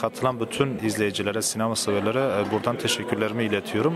katılan bütün izleyicilere, sinema severlere e, buradan teşekkürlerimi iletiyorum.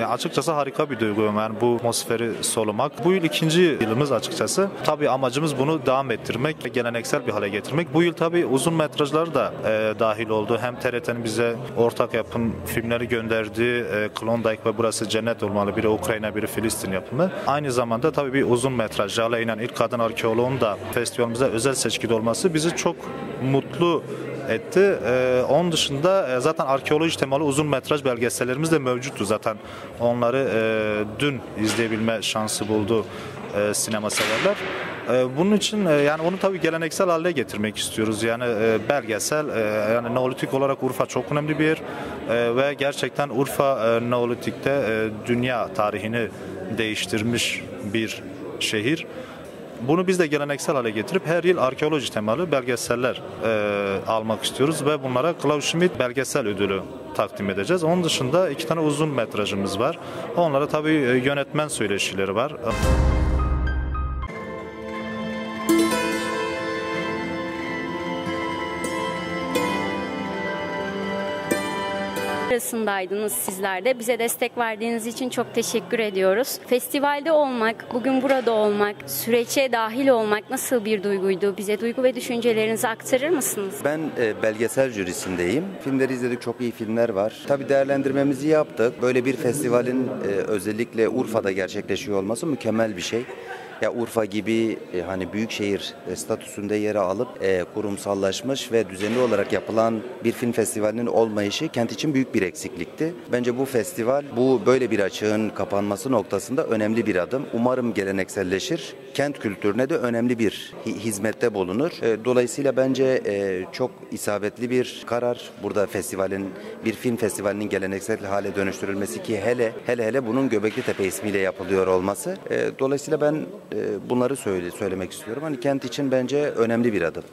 E, açıkçası harika bir duygu yani bu atmosferi solumak. Bu yıl ikinci yılımız açıkçası. Tabii amacımız bunu devam ettirmek, geleneksel bir hale getirmek. Bu yıl tabii uzun metrajlar da e, dahil oldu. Hem TRT'nin bize ortak yapım filmleri gönderdiği e, Klondike ve Burası Cennet olmalı. Biri Ukrayna, biri Filistin yapımı. Aynı zamanda tabii bir uzun metraj. Jale İnan ilk kadın arkeoloğun da festivalimize özel seçkide olması bizi çok mutlu etti. Ee, onun dışında e, zaten arkeoloji temalı uzun metraj belgesellerimiz de mevcuttu zaten. Onları e, dün izleyebilme şansı buldu e, sinema severler. E, bunun için e, yani onu tabii geleneksel hale getirmek istiyoruz. Yani e, belgesel e, yani Neolitik olarak Urfa çok önemli bir yer e, ve gerçekten Urfa e, Neolitik'te e, dünya tarihini değiştirmiş bir şehir. Bunu biz de geleneksel hale getirip her yıl arkeoloji temalı belgeseller e, almak istiyoruz ve bunlara Klaus Schmidt belgesel ödülü takdim edeceğiz. Onun dışında iki tane uzun metrajımız var. Onlara tabii e, yönetmen söyleşileri var. Arasındaydınız sizler de. Bize destek verdiğiniz için çok teşekkür ediyoruz. Festivalde olmak, bugün burada olmak, sürece dahil olmak nasıl bir duyguydu? Bize duygu ve düşüncelerinizi aktarır mısınız? Ben e, belgesel jürisindeyim. Filmleri izledik, çok iyi filmler var. Tabii değerlendirmemizi yaptık. Böyle bir festivalin e, özellikle Urfa'da gerçekleşiyor olması mükemmel bir şey ya Urfa gibi e, hani büyük şehir e, statüsünde yere alıp e, kurumsallaşmış ve düzenli olarak yapılan bir film festivalinin olmayışı kent için büyük bir eksiklikti. Bence bu festival bu böyle bir açığın kapanması noktasında önemli bir adım. Umarım gelenekselleşir. Kent kültürüne de önemli bir hizmette bulunur. E, dolayısıyla bence e, çok isabetli bir karar burada festivalin bir film festivalinin geleneksel hale dönüştürülmesi ki hele hele hele bunun Göbekli Tepe ismiyle yapılıyor olması. E, dolayısıyla ben bunları söyle, söylemek istiyorum. Hani kent için bence önemli bir adım.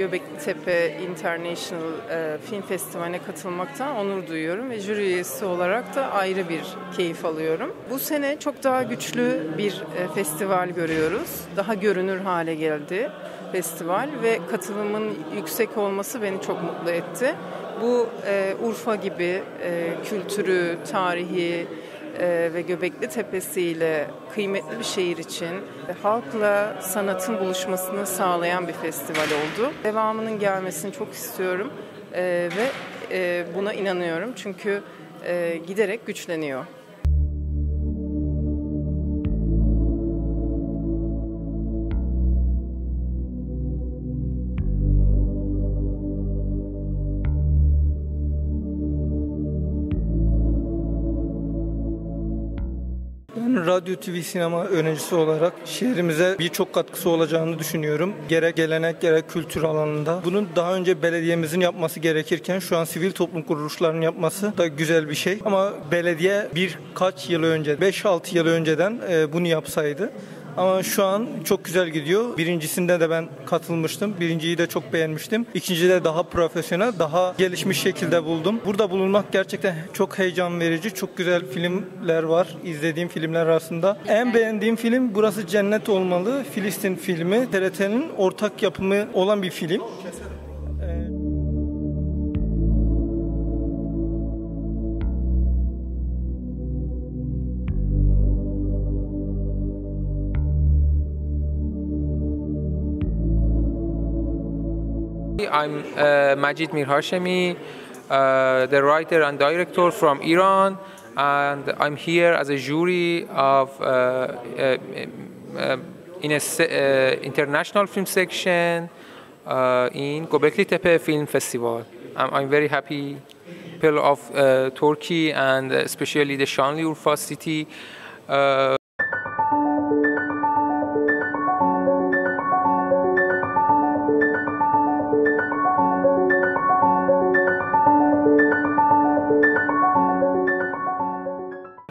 Göbekli Tepe International e, Film Festivali'ne katılmaktan onur duyuyorum ve jüri üyesi olarak da ayrı bir keyif alıyorum. Bu sene çok daha güçlü bir e, festival görüyoruz. Daha görünür hale geldi festival ve katılımın yüksek olması beni çok mutlu etti. Bu e, Urfa gibi kültürü, tarihi, ve Göbekli Tepesi ile kıymetli bir şehir için e, halkla sanatın buluşmasını sağlayan bir festival oldu. Devamının gelmesini çok istiyorum e, ve e, buna inanıyorum çünkü e, giderek güçleniyor. Radyo TV sinema öğrencisi olarak şehrimize birçok katkısı olacağını düşünüyorum. Gerek gelenek gerek kültür alanında. Bunun daha önce belediyemizin yapması gerekirken şu an sivil toplum kuruluşlarının yapması da güzel bir şey. Ama belediye birkaç yıl önce, 5-6 yıl önceden e, bunu yapsaydı ama şu an çok güzel gidiyor. Birincisinde de ben katılmıştım. Birinciyi de çok beğenmiştim. İkincide daha profesyonel, daha gelişmiş şekilde buldum. Burada bulunmak gerçekten çok heyecan verici. Çok güzel filmler var. izlediğim filmler arasında. En beğendiğim film Burası Cennet Olmalı. Filistin filmi. TRT'nin ortak yapımı olan bir film. I'm uh, Majid Mirhashemi, uh, the writer and director from Iran, and I'm here as a jury of uh, uh, uh in a uh, international film section in Göbekli Tepe Film Festival. I'm, I'm very happy people of Turkey and especially the Şanlıurfa city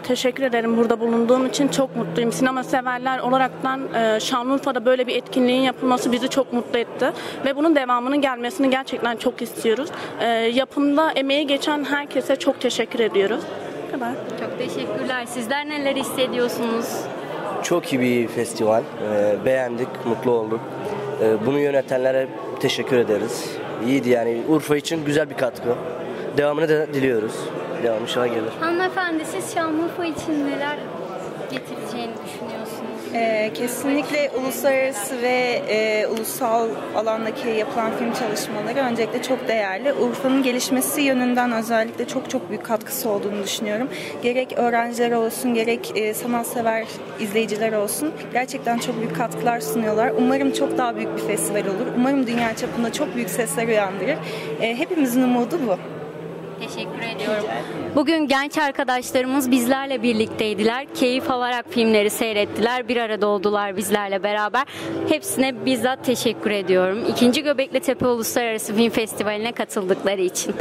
teşekkür ederim burada bulunduğum için. Çok mutluyum. Sinema severler olaraktan e, Şanlıurfa'da böyle bir etkinliğin yapılması bizi çok mutlu etti. Ve bunun devamının gelmesini gerçekten çok istiyoruz. E, yapımda emeği geçen herkese çok teşekkür ediyoruz. Bu kadar. Çok teşekkürler. Sizler neler hissediyorsunuz? Çok iyi bir festival. Ee, beğendik, mutlu olduk. Ee, bunu yönetenlere teşekkür ederiz. İyiydi yani Urfa için güzel bir katkı. Devamını da diliyoruz. Devamı inşallah gelir. Hanımefendi siz Şanlıurfa için neler getireceğini düşünüyorsunuz? Ee, kesinlikle uluslararası ve e, ulusal alandaki yapılan film çalışmaları öncelikle çok değerli. Urfa'nın gelişmesi yönünden özellikle çok çok büyük katkısı olduğunu düşünüyorum. Gerek öğrenciler olsun, gerek e, sanatsever izleyiciler olsun gerçekten çok büyük katkılar sunuyorlar. Umarım çok daha büyük bir festival olur. Umarım dünya çapında çok büyük sesler uyandırır. E, hepimizin umudu bu. Teşekkür ediyorum. Bugün genç arkadaşlarımız bizlerle birlikteydiler. Keyif alarak filmleri seyrettiler. Bir arada oldular bizlerle beraber. Hepsine bizzat teşekkür ediyorum. İkinci Göbekli Tepe Uluslararası Film Festivali'ne katıldıkları için.